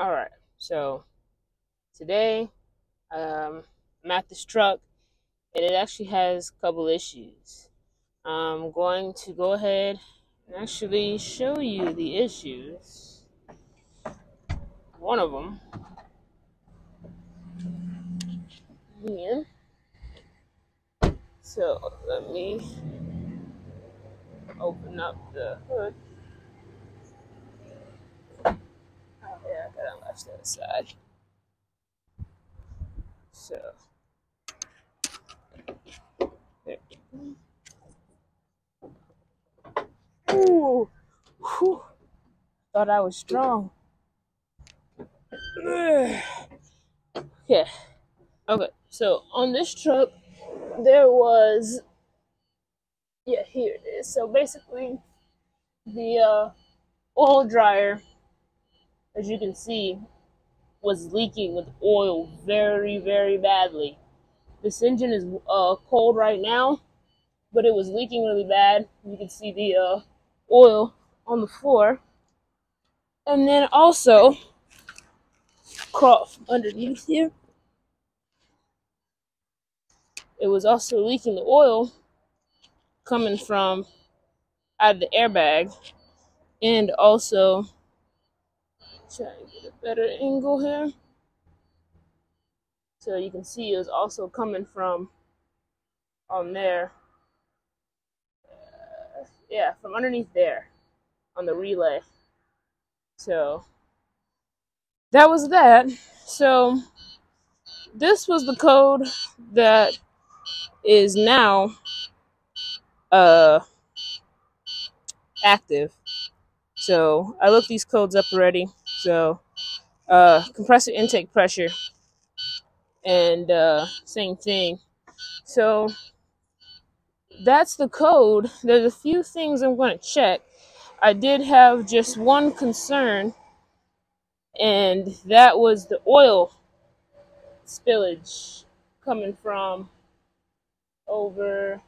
All right, so today, um, I'm at this truck and it actually has a couple issues. I'm going to go ahead and actually show you the issues. One of them. Yeah. So let me open up the hood. Oh left that aside. So there. Ooh, whew, thought I was strong. yeah. Okay. So on this truck, there was yeah here it is. So basically, the uh, oil dryer, as you can see, was leaking with oil very very badly. This engine is uh, cold right now, but it was leaking really bad. You can see the uh, oil on the floor, and then also underneath here it was also leaking the oil coming from out of the airbag and also try to get a better angle here. So you can see it was also coming from on there. Uh, yeah from underneath there on the relay. So that was that. So this was the code that is now uh active. So I looked these codes up already. So uh compressor intake pressure and uh same thing. So that's the code. There's a few things I'm going to check. I did have just one concern and that was the oil spillage coming from over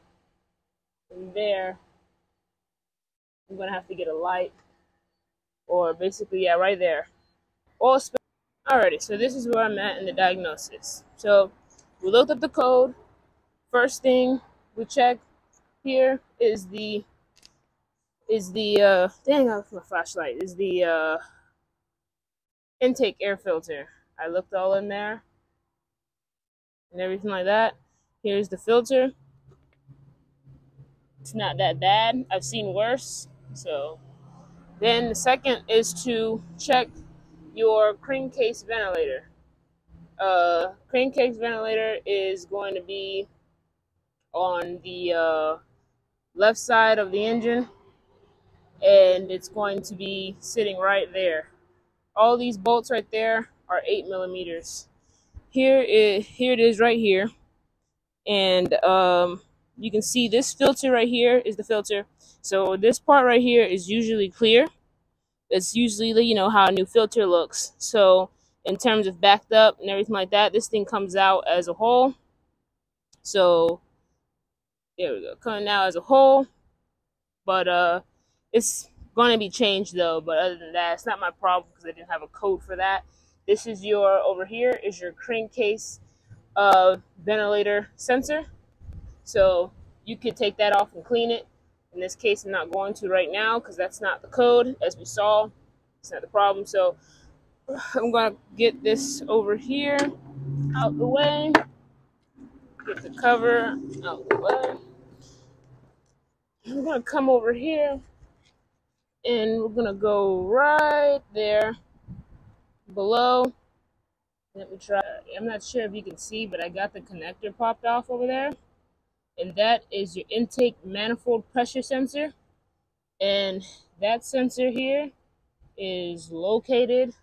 there. I'm gonna have to get a light, or basically, yeah, right there. All sp- Alrighty, so this is where I'm at in the diagnosis. So we looked up the code. First thing we check here is the is the uh dang I my flashlight is the uh intake air filter. I looked all in there and everything like that. Here's the filter. It's not that bad. I've seen worse. So then the second is to check your crankcase ventilator. Uh, crankcase ventilator is going to be on the uh, left side of the engine and it's going to be sitting right there. All these bolts right there are eight millimeters. Here is here it is right here and um, you can see this filter right here is the filter. So this part right here is usually clear. It's usually, you know, how a new filter looks. So in terms of backed up and everything like that, this thing comes out as a whole. So there we go, coming out as a whole. But uh, it's going to be changed though. But other than that, it's not my problem because I didn't have a code for that. This is your, over here is your crankcase uh, ventilator sensor. So you could take that off and clean it. In this case, I'm not going to right now because that's not the code, as we saw. It's not the problem. So I'm going to get this over here out the way. Get the cover out the way. I'm going to come over here and we're going to go right there below let me try. I'm not sure if you can see, but I got the connector popped off over there. And that is your intake manifold pressure sensor. And that sensor here is located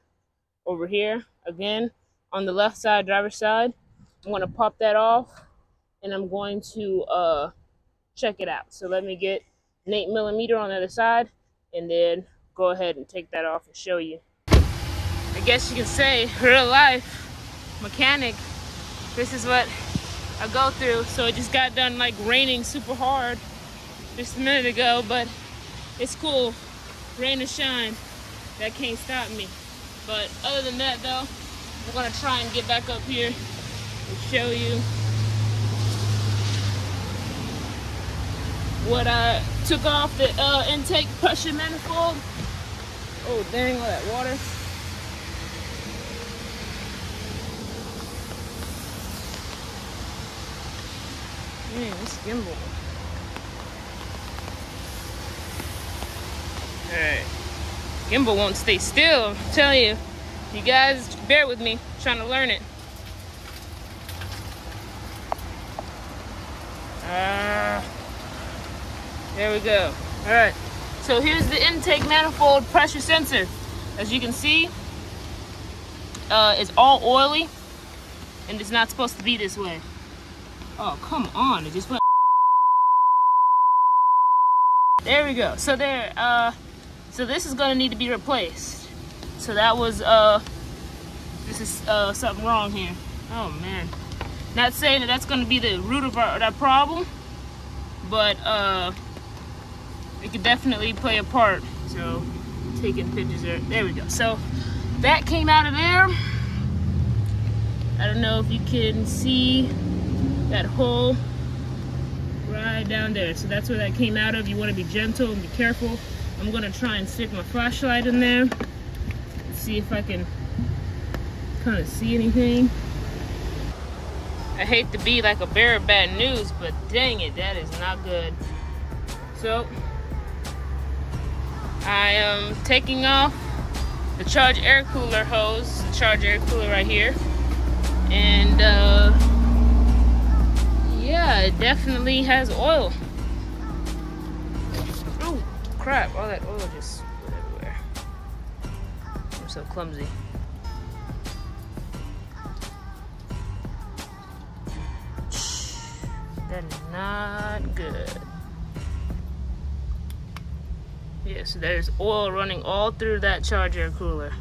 over here, again, on the left side, driver's side. I'm going to pop that off and I'm going to uh, check it out. So let me get an 8 millimeter on the other side and then go ahead and take that off and show you. I guess you can say real life mechanic, this is what I go through. So it just got done like raining super hard just a minute ago, but it's cool. Rain or shine, that can't stop me. But other than that though, I'm gonna try and get back up here and show you what I took off the uh, intake pressure manifold. Oh dang, all that water. Man, this gimbal. Alright. Gimbal won't stay still, I'm telling you. You guys bear with me, I'm trying to learn it. Ah. There we go. All right. So here's the intake manifold pressure sensor. As you can see, uh, it's all oily and it's not supposed to be this way. Oh, come on. It just went. There we go. So there, uh, so this is gonna need to be replaced. So that was, uh, this is, uh, something wrong here. Oh man. Not saying that that's gonna be the root of our, that problem, but, uh, it could definitely play a part. So taking pictures there. There we go. So that came out of there. I don't know if you can see that hole right down there. So that's where that came out of. You want to be gentle and be careful. I'm going to try and stick my flashlight in there. See if I can kind of see anything. I hate to be like a bearer of bad news, but dang it, that is not good. So I am taking off the charge air cooler hose, the charge air cooler right here. And uh, yeah, it definitely has oil. Oh crap, all that oil just went everywhere. I'm so clumsy. That is not good. Yeah, so there's oil running all through that charge air cooler.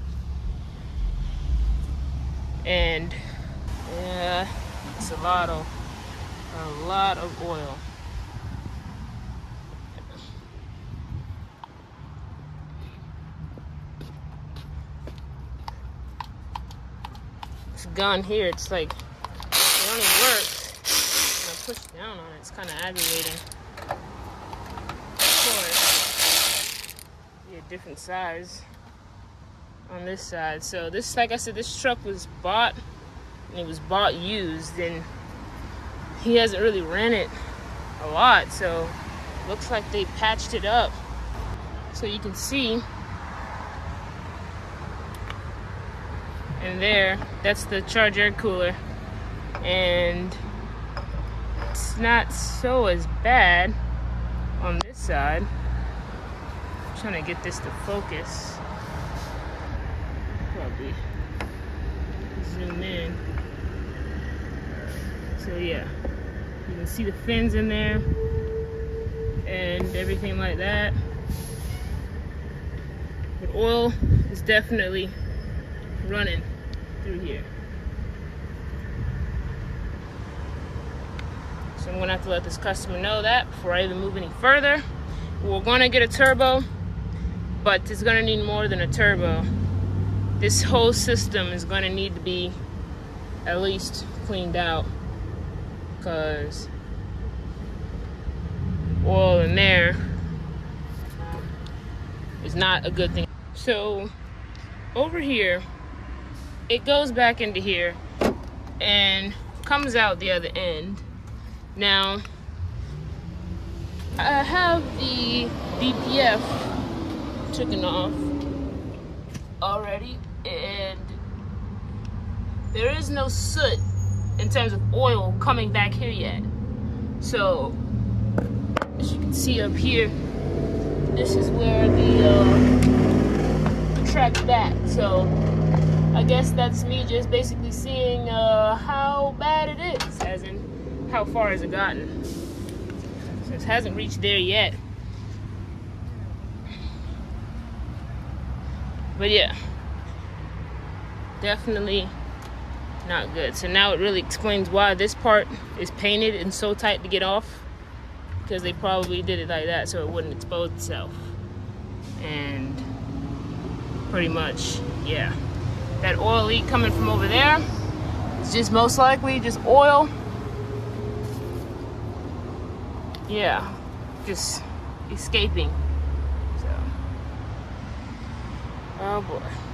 And yeah, it's a lot of a lot of oil. This gun here, it's like it only works. When I push down on it, it's kind of aggravating. Of Yeah different size on this side. So this, like I said, this truck was bought, and it was bought used, and he hasn't really ran it a lot, so looks like they patched it up. So you can see, and there, that's the charge air cooler, and it's not so as bad on this side trying to get this to focus. Probably zoom in. So yeah, you can see the fins in there and everything like that. But oil is definitely running through here. So I'm gonna have to let this customer know that before I even move any further. We're gonna get a turbo but it's gonna need more than a turbo. This whole system is gonna need to be at least cleaned out because oil in there is not a good thing. So over here, it goes back into here and comes out the other end. Now, I have the DPF taken off already and there is no soot in terms of oil coming back here yet. So as you can see up here this is where the uh, track back. So I guess that's me just basically seeing uh, how bad it is as in how far has it gotten. So it hasn't reached there yet. But yeah definitely not good. So now it really explains why this part is painted and so tight to get off because they probably did it like that so it wouldn't expose itself. And pretty much, yeah. That oil leak coming from over there is just most likely just oil. Yeah, just escaping. So, oh boy.